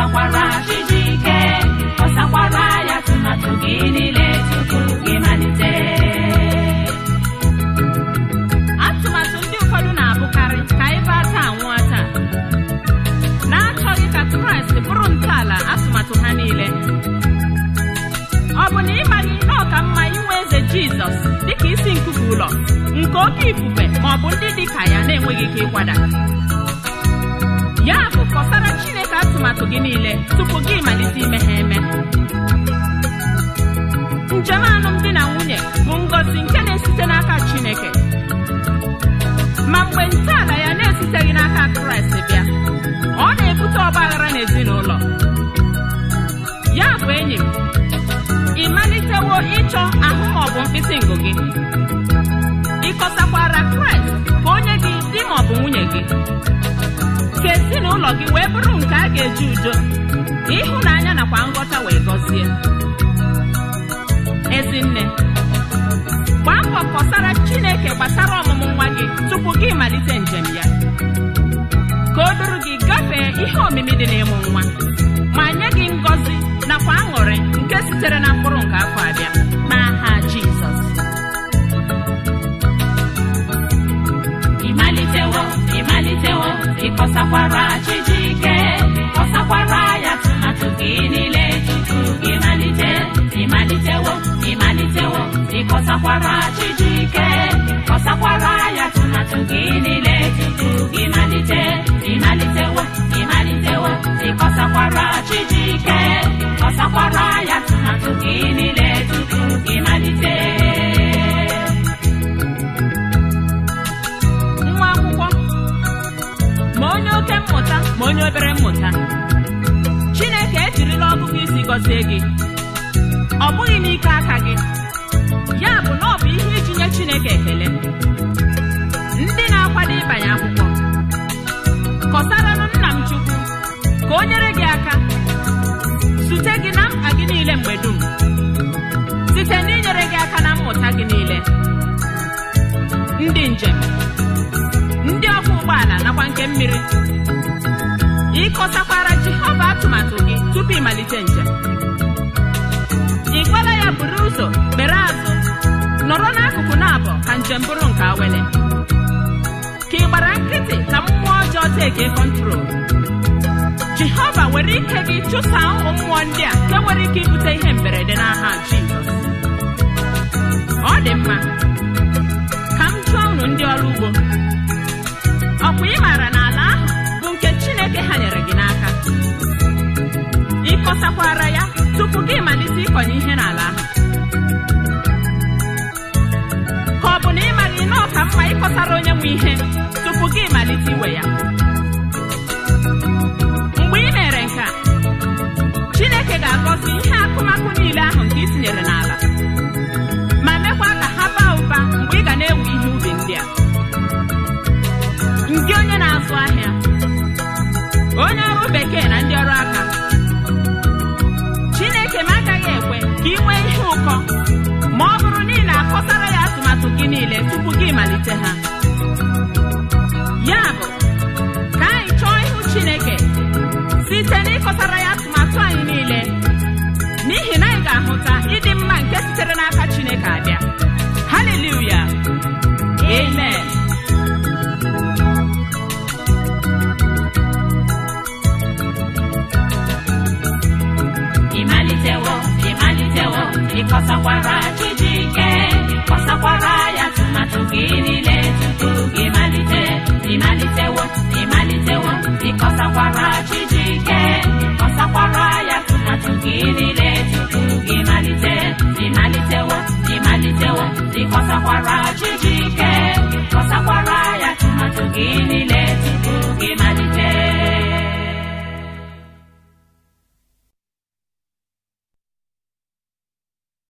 ọsakwara ajiji ike ọsakwara ya tụmatụ gị niile tupu gị malite atụmatụ ndị ụfọdụ na-abụkarị ka ịba taa anwụọ taa na-achọghị ka kraịst bụrụ ntọala atụmatụ ha niile ọ bụ na ịmaghị ihe ọka mma inwe eze jizọs dị ka isi nkuku ụlọ nke oke ifufe ma ọ bụ ndị dị ka ya na-enweghị ike ịkwada ya bụ Chineke atụmatụ gị niile tupu gị malite ime ha eme njem alụmdi na nwunye bụ ngọzi nke na-esite n'aka Chineke ma mgbe ntọala ya na-esiteghị n'aka Kraịst bịa ọ na-ebute ọgbaghara n'ezinụlọ ya bụ enyi m ị malitewo ịchọ ahụ maọbụ mkpịsị ngụ gị ọ gị wee bụrụ nke a ga-eji udo ịhụnanya nakwa nghọta wee gọzie ezinne gbaa mbọ kọsara Chineke gbasara ọmụmụ nwa gị tupu gị malite njem ya ka o duru gị gafee ihe omimi dị n'ịmụ nwa ọsakwara Chijike ọsakwara ya tụmatụ gị niile tutu gị malite ịmalitewo ịmalitewo ịkọsakwara Chijike ọsakwara ya tụmatụ gị niile tutu gị malite ịmalitewo ịmalitewo ịkọsakwara Chijike ọsakwara bụghị isi gọzie gị ọ bụghị n'ike aka gị ya bụ na ọ bụ ihe iji nye Chineke ekele ndị na-akwado ịbanye akwụkwọ kọsaranụ nna m Chukwu ka o nyere gị aka zute gị na mkpa gị niile mgbe dum site n'inyere gị aka na mmụta gị niile ndị njem ndị ọkwọ ụgbọala nakwa nke mmiri ịkọtakwara ọbụ atụmatụ gị tupu ịmalite njem ịkwala ya buru ụzọ bere azụ nọrọ n'akụkụ na abụ ka njem bụrụ nke awele ka ị gbara nkịtị ka mmụọ ọjọọ teke kọntrol jehova nwere ike gị chụsa ụmụ mmụọ ndị a nke nwere ike ibute ihe mberede n'aha jizọs ọ dị mma ka m jụọ unu ndị ọrụ ugbo ọkwa ị maara na ala ahụ bụ nke chineke ha nyere gị n'aka kpọsakwara ya tupu gị malite ịkọnye ihe n'ala ahụ ka ọ bụ na ị maghị na ọ ka mma ịkpọsara onye nwe ihe tupu gị malite iwe ya mgbe ị mere nke a Chineke ga-agọzi ihe akụmakụ niile ahụ nke ị tinyere n'ala ma mekwa ka ha baa ụba mgbe ị ga na-ewe ihe ubi ndị a ndị onye na-azụ ahịa onye ọrụ bekee na ndị ọrụ aka Kwa sakwara chijike kwa sakwara ya tumatugirire tutugimalite imalitewo imalitewo ikosakwara chijike kwa sakwara ya tumatugirire tutugimalite imalitewo imalitewo ikosakwara chijike